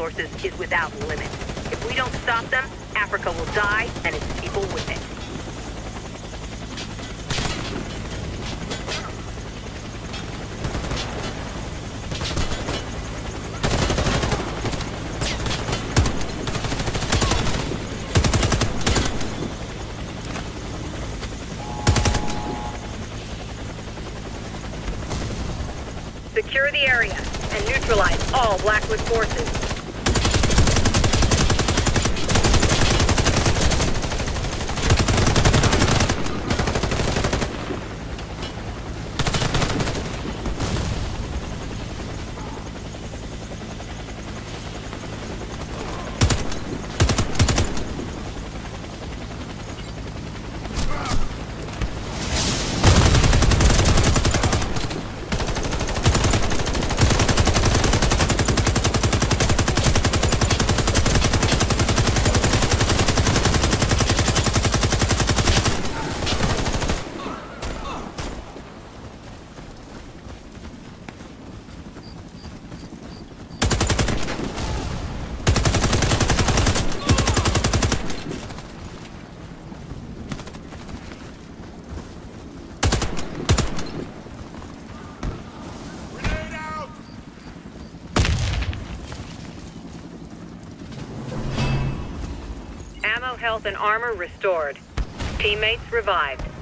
forces is without limit. If we don't stop them, Africa will die, and its people with it. Secure the area and neutralize all Blackwood forces. Health, and armor restored. Teammates revived.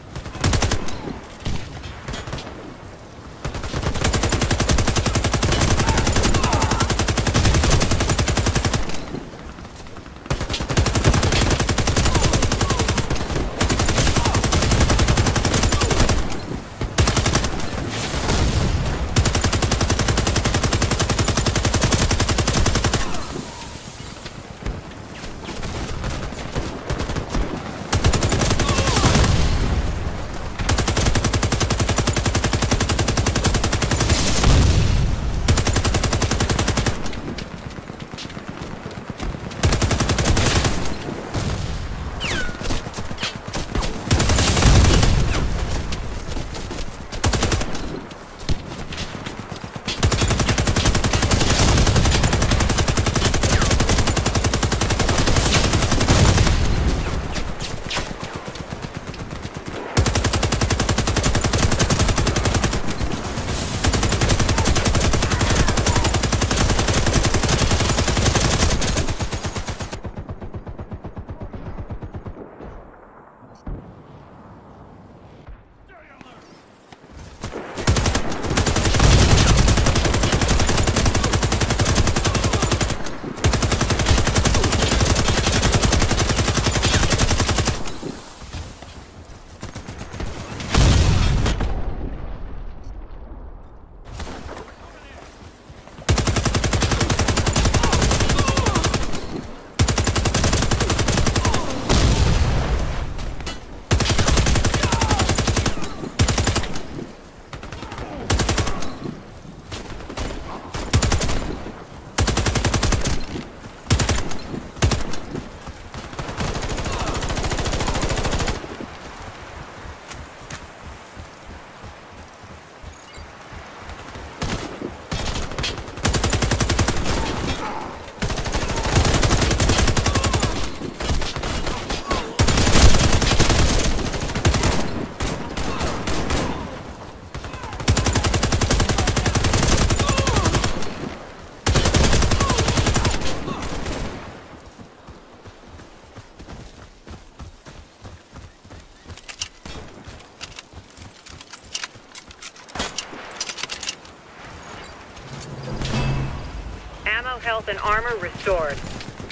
And armor restored.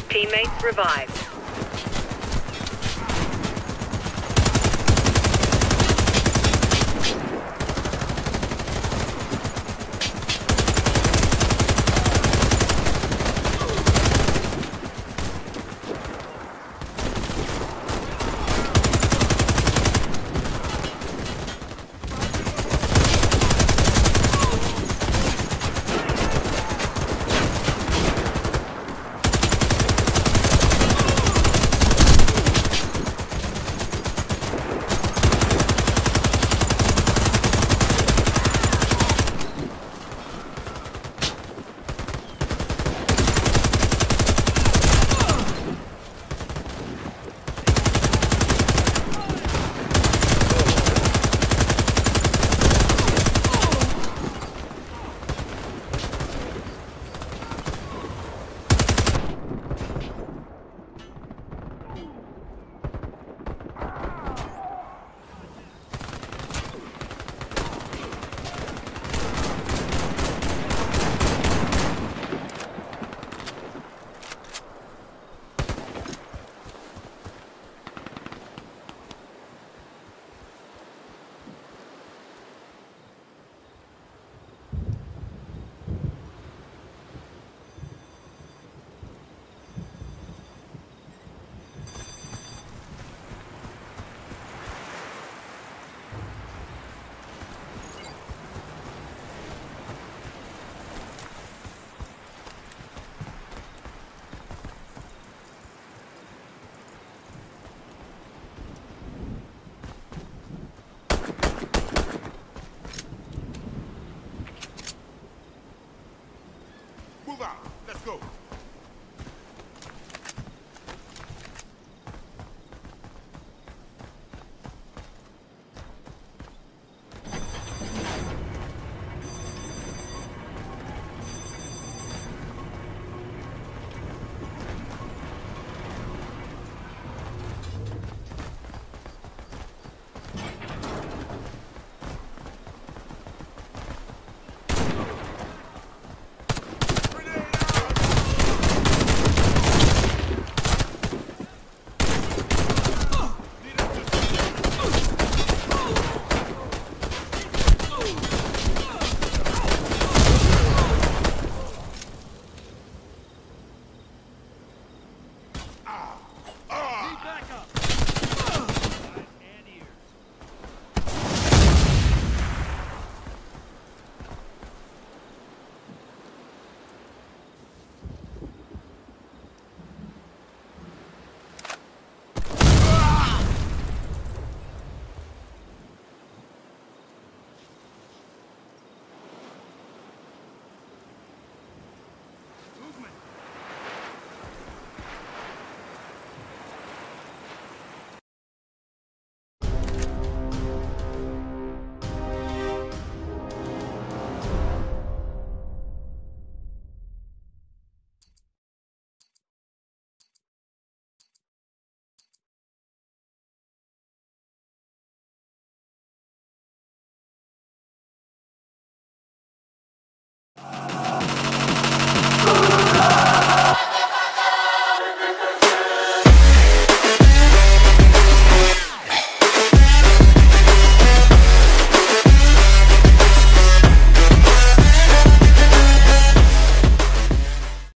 Teammates revived.